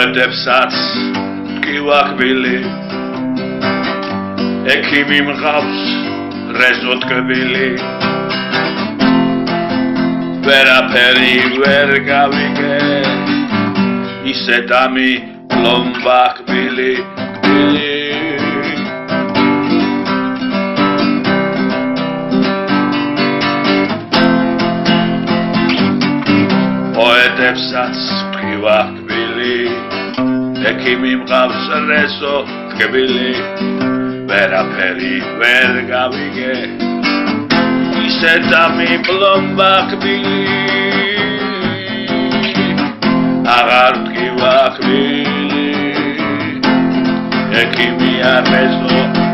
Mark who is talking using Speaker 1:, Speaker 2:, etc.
Speaker 1: მოედებსაც ტკივაკბილი ექიმი მღავს რეზო ტკბილი ვერაფერი ვერ გავიგე ისე დამი ლომბაკბილი მოედებსაც ტკივაკბილი ექიმი მღავს რეზო ტკბილი ვერაფერი ვერ გავიგე. ისე დამი ლომბაკბილი აღარ ტკივაკბილი ექიმი არეზო